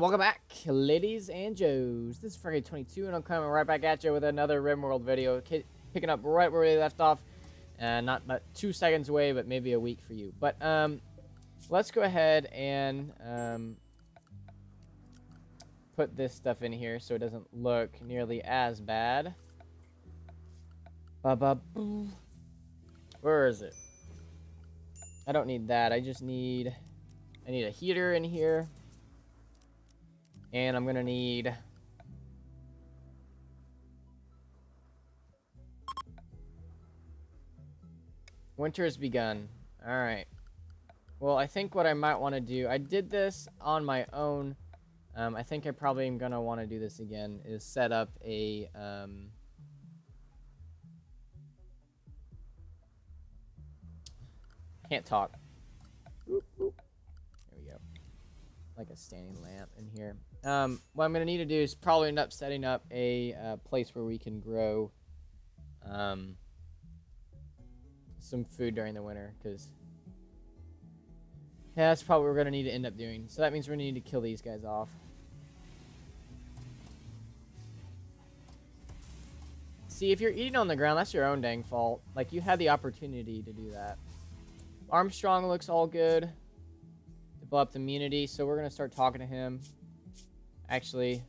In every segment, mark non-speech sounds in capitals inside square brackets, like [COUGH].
Welcome back, ladies and joes. This is Frawgy 22, and I'm coming right back at you with another RimWorld video, picking up right where we left off. Uh, not, two seconds away, but maybe a week for you. But um, let's go ahead and um, put this stuff in here so it doesn't look nearly as bad. Ba -ba. Where is it? I don't need that. I just need... I need a heater in here. And I'm gonna need... Winter has begun. Alright. Well, I think what I might want to do... I did this on my own. Um, I think I probably am going to want to do this again. Is set up a... Um, can't talk. There we go. Like a standing lamp in here. Um, what I'm going to need to do is probably end up setting up a uh, place where we can grow um, some food during the winter, because yeah, that's probably what we're going to need to end up doing. So that means we're going to need to kill these guys off. See, if you're eating on the ground, that's your own dang fault. Like, you had the opportunity to do that. Armstrong looks all good. Developed immunity, so we're going to start talking to him. Actually,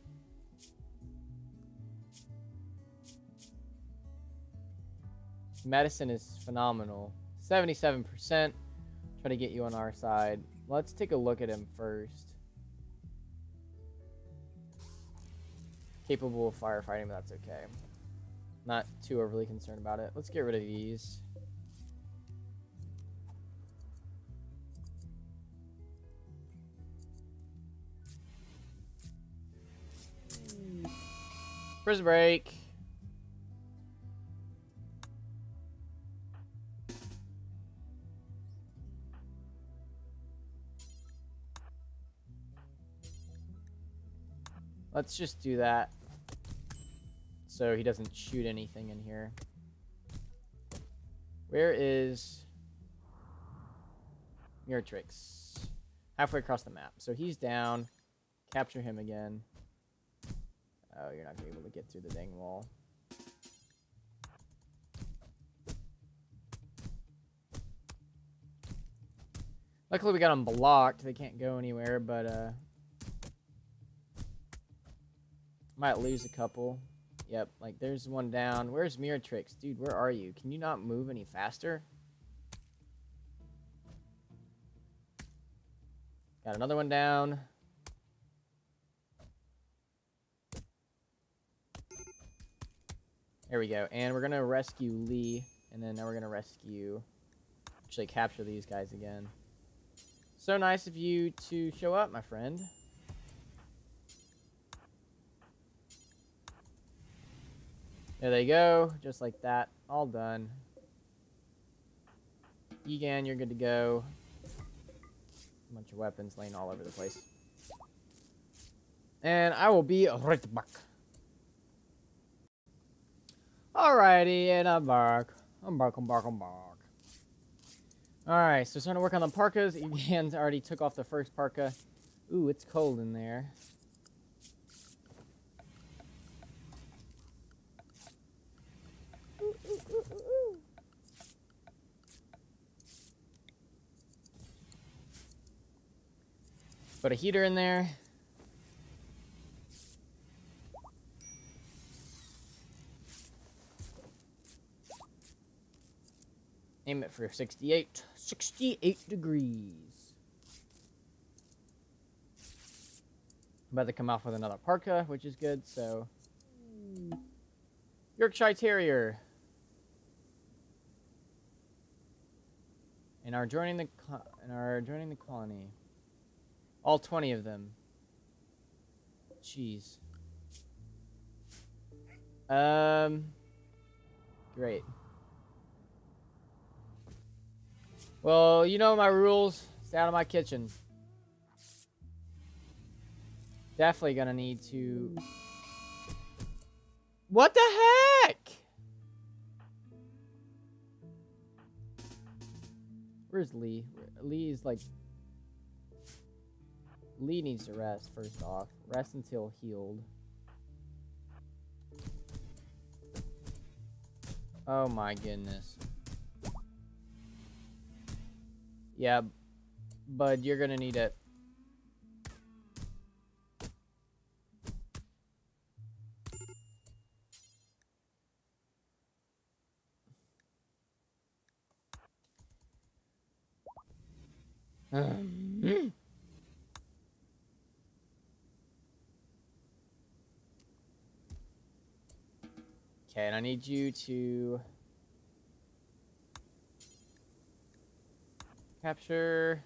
medicine is phenomenal. 77%. Try to get you on our side. Let's take a look at him first. Capable of firefighting, but that's okay. Not too overly concerned about it. Let's get rid of these. Prison break. Let's just do that. So he doesn't shoot anything in here. Where is Miratrix? Halfway across the map. So he's down. Capture him again. Oh, you're not gonna be able to get through the dang wall. Luckily we got them blocked. They can't go anywhere, but uh might lose a couple. Yep, like there's one down. Where's Miratrix? Dude, where are you? Can you not move any faster? Got another one down. There we go. And we're going to rescue Lee. And then now we're going to rescue... Actually, capture these guys again. So nice of you to show up, my friend. There they go. Just like that. All done. Egan, you're good to go. A bunch of weapons laying all over the place. And I will be right back. Alrighty, and I'm back. I'm back, I'm back, I'm back. Alright, so starting to work on the parkas. [LAUGHS] Egan's already took off the first parka. Ooh, it's cold in there. Put a heater in there. For 68. 68 degrees. about to come off with another parka, which is good, so... Yorkshire Terrier. And are joining the and are joining the colony. All 20 of them. Jeez. Um great. Well, you know my rules. Stay out of my kitchen. Definitely gonna need to... What the heck? Where's Lee? Lee is like... Lee needs to rest, first off. Rest until healed. Oh my goodness. Yeah, bud, you're gonna need it. Um, hmm. okay, and I need you to capture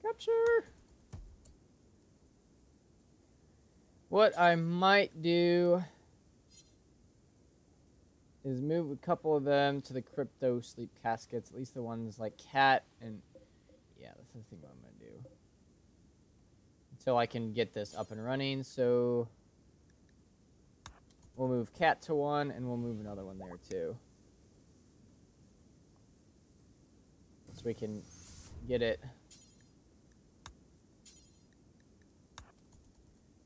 capture what I might do is move a couple of them to the crypto sleep caskets, at least the ones like cat and yeah, that's the thing I'm gonna do. Until I can get this up and running, so we'll move cat to one and we'll move another one there too. We can get it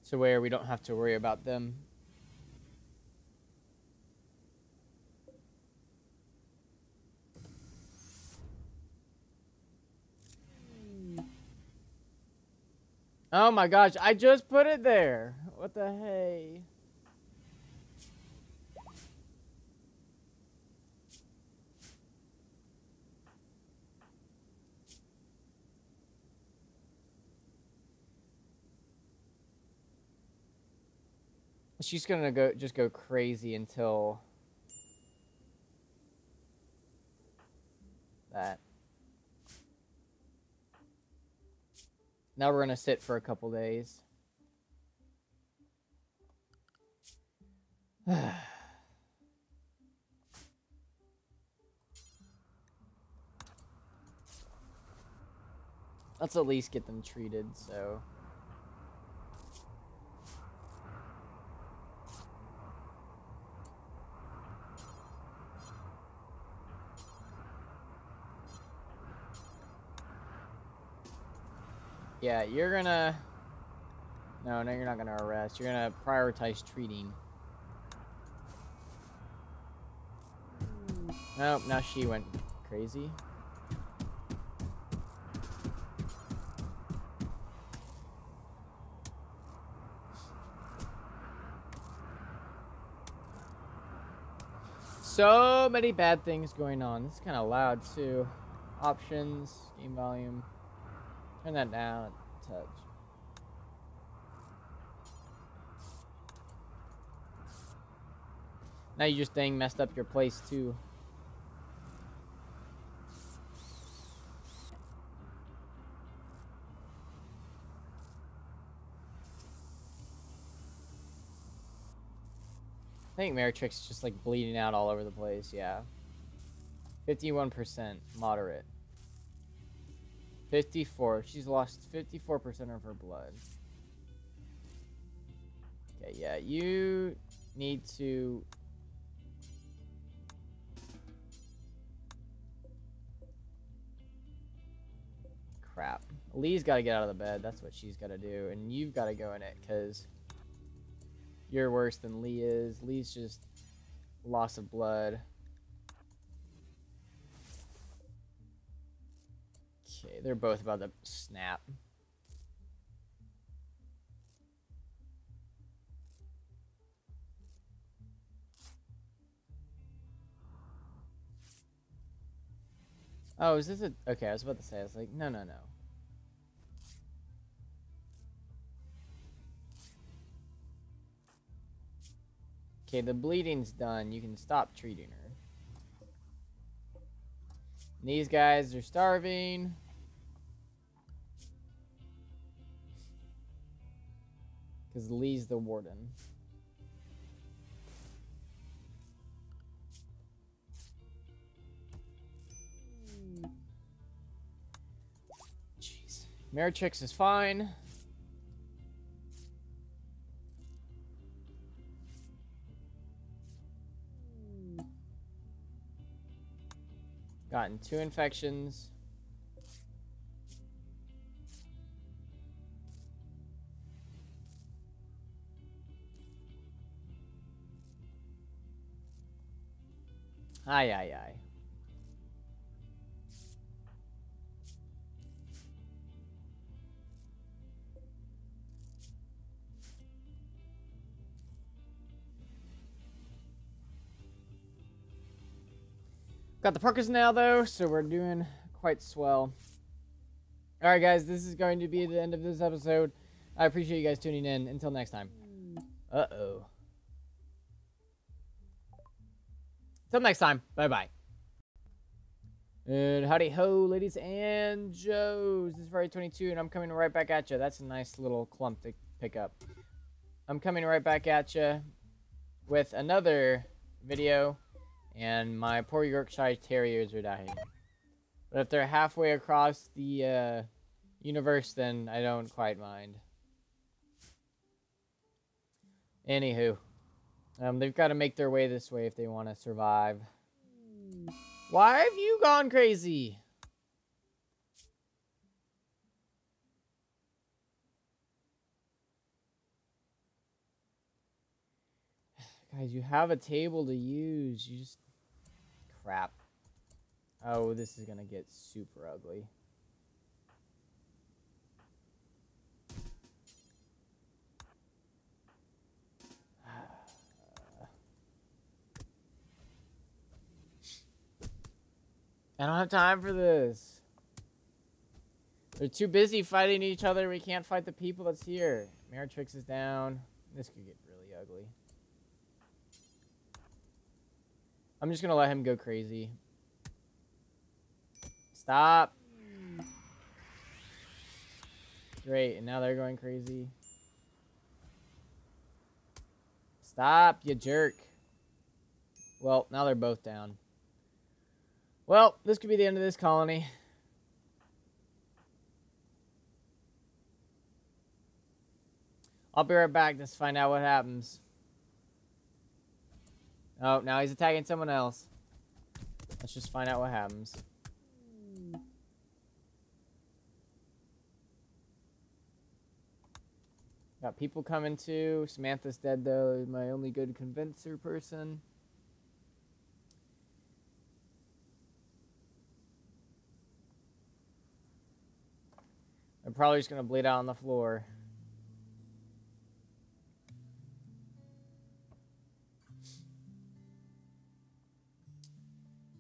to where we don't have to worry about them Oh my gosh, I just put it there. What the hey? She's gonna go just go crazy until that. Now we're to sit for a couple days. [SIGHS] Let's at least get them treated, so... Yeah, you're gonna... No, no, you're not gonna arrest. You're gonna prioritize treating. Nope, now she went crazy. So many bad things going on. This is kind of loud too. Options, game volume. Turn that down a touch. Now you just dang messed up your place too. I think Maritrix is just like bleeding out all over the place, yeah. 51%, moderate. 54. She's lost 54% of her blood. Okay, yeah, you need to... Crap. Lee's got to get out of the bed. That's what she's got to do. And you've got to go in it, because you're worse than Lee is. Lee's just loss of blood. They're both about to snap. Oh, is this a... Okay, I was about to say, I was like, no, no, no. Okay, the bleeding's done. You can stop treating her. And these guys are starving. Because Lee's the warden. Jeez. Maritrix is fine. Gotten two infections. Aye, aye, aye. Got the parkas now, though, so we're doing quite swell. Alright, guys, this is going to be the end of this episode. I appreciate you guys tuning in. Until next time. Mm. Uh-oh. Until next time. Bye-bye. And howdy ho, ladies and Joes. This is Frawgy 22, and I'm coming right back at you. That's a nice little clump to pick up. I'm coming right back at you with another video, and my poor Yorkshire Terriers are dying. But if they're halfway across the uh, universe, then I don't quite mind. Anywho, um, they've got to make their way this way if they want to survive. Why have you gone crazy? [SIGHS] Guys, you have a table to use. You just... Crap. Oh, this is gonna get super ugly. I don't have time for this. They're too busy fighting each other. We can't fight the people that's here. Meritrix is down. This could get really ugly. I'm just gonna let him go crazy. Stop. Great, and now they're going crazy. Stop, you jerk. Well, now they're both down. Well, this could be the end of this colony. I'll be right back to find out what happens. Oh, now he's attacking someone else. Let's just find out what happens. Got people coming too. Samantha's dead though. My only good convincer person. I'm probably just gonna bleed out on the floor.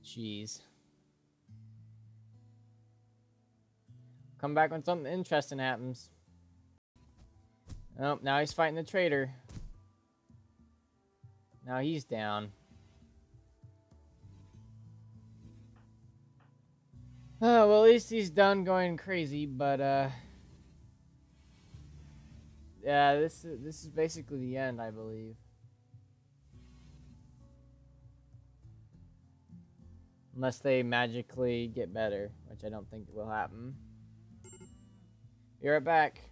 Jeez. Come back when something interesting happens. Oh, now he's fighting the traitor. Now he's down. Oh, well, at least he's done going crazy, but, uh... Yeah, this, this is basically the end, I believe. Unless they magically get better, which I don't think will happen. Be right back.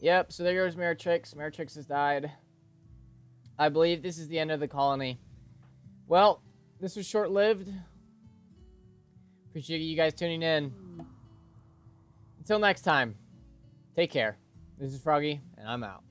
Yep, so there goes Meritrix. Meritrix has died. I believe this is the end of the colony. Well, this was short-lived. Appreciate you guys tuning in. Until next time, take care. This is Frawgy, and I'm out.